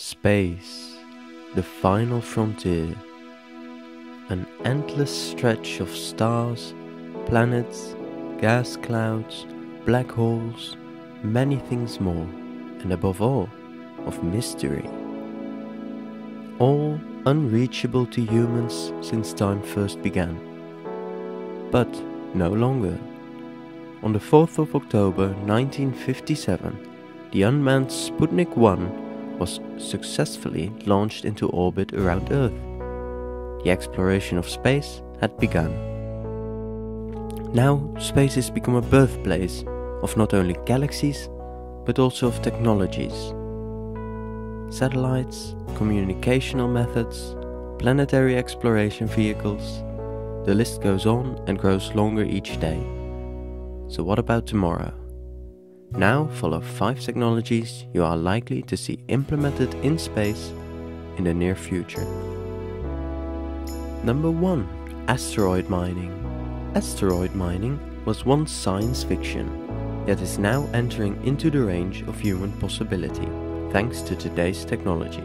Space, the final frontier. An endless stretch of stars, planets, gas clouds, black holes, many things more, and above all, of mystery. All unreachable to humans since time first began. But no longer. On the 4th of October 1957, the unmanned Sputnik 1 was successfully launched into orbit around Earth. The exploration of space had begun. Now, space has become a birthplace of not only galaxies, but also of technologies. Satellites, communicational methods, planetary exploration vehicles, the list goes on and grows longer each day. So, what about tomorrow? Now follow 5 technologies you are likely to see implemented in space in the near future. Number 1 Asteroid Mining. Asteroid mining was once science fiction, yet is now entering into the range of human possibility thanks to today's technology.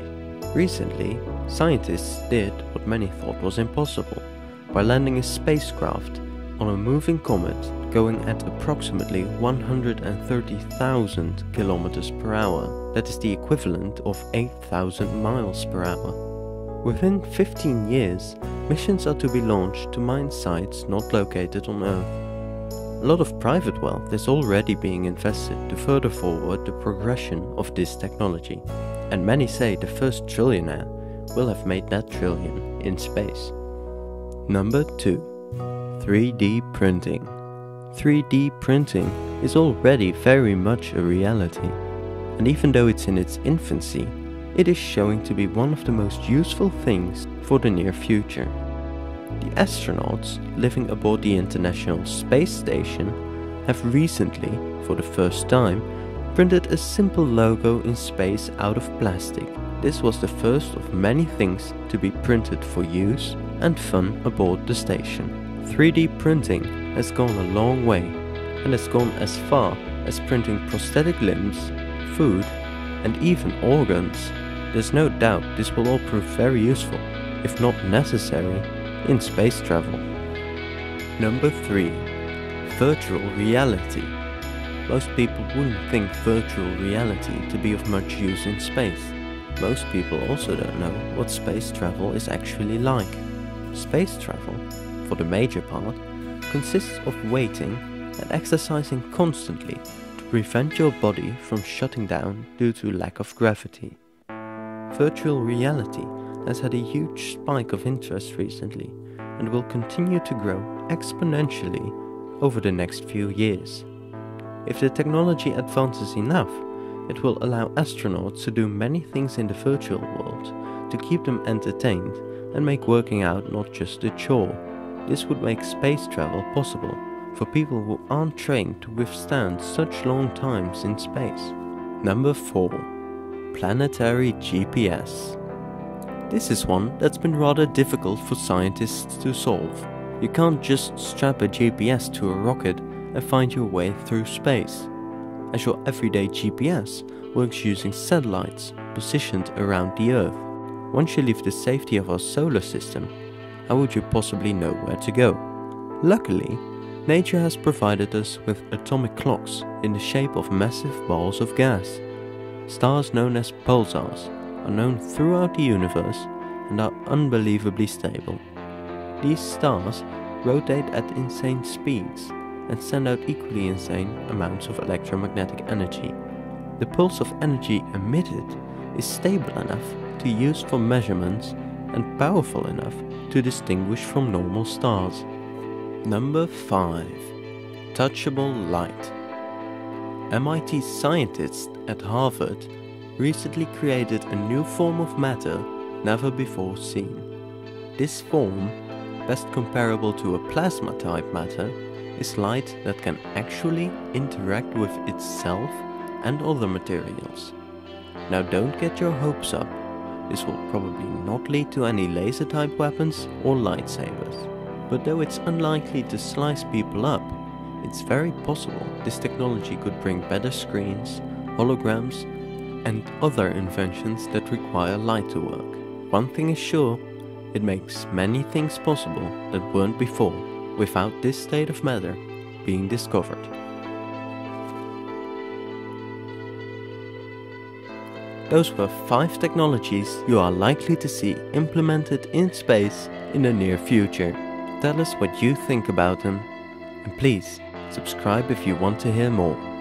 Recently, scientists did what many thought was impossible by landing a spacecraft on a moving comet going at approximately 130,000 kilometers per hour. That is the equivalent of 8,000 miles per hour. Within 15 years, missions are to be launched to mine sites not located on Earth. A lot of private wealth is already being invested to further forward the progression of this technology, and many say the first trillionaire will have made that trillion in space. Number 2 3D Printing 3D printing is already very much a reality, and even though it's in its infancy, it is showing to be one of the most useful things for the near future. The astronauts living aboard the International Space Station have recently, for the first time, printed a simple logo in space out of plastic. This was the first of many things to be printed for use and fun aboard the station. 3D printing has gone a long way and has gone as far as printing prosthetic limbs, food, and even organs. There's no doubt this will all prove very useful, if not necessary, in space travel. Number 3 Virtual Reality. Most people wouldn't think virtual reality to be of much use in space. Most people also don't know what space travel is actually like. Space travel for the major part, consists of waiting and exercising constantly to prevent your body from shutting down due to lack of gravity. Virtual reality has had a huge spike of interest recently and will continue to grow exponentially over the next few years. If the technology advances enough, it will allow astronauts to do many things in the virtual world to keep them entertained and make working out not just a chore. This would make space travel possible for people who aren't trained to withstand such long times in space. Number 4. Planetary GPS. This is one that's been rather difficult for scientists to solve. You can't just strap a GPS to a rocket and find your way through space, as your everyday GPS works using satellites positioned around the Earth. Once you leave the safety of our solar system, how would you possibly know where to go? Luckily, nature has provided us with atomic clocks in the shape of massive balls of gas. Stars known as pulsars are known throughout the universe and are unbelievably stable. These stars rotate at insane speeds and send out equally insane amounts of electromagnetic energy. The pulse of energy emitted is stable enough to use for measurements and powerful enough to distinguish from normal stars. Number 5. Touchable Light MIT scientists at Harvard recently created a new form of matter never before seen. This form, best comparable to a plasma type matter, is light that can actually interact with itself and other materials. Now don't get your hopes up this will probably not lead to any laser type weapons or lightsabers. But though it's unlikely to slice people up, it's very possible this technology could bring better screens, holograms, and other inventions that require light to work. One thing is sure, it makes many things possible that weren't before without this state of matter being discovered. Those were 5 technologies you are likely to see implemented in space in the near future. Tell us what you think about them and please subscribe if you want to hear more.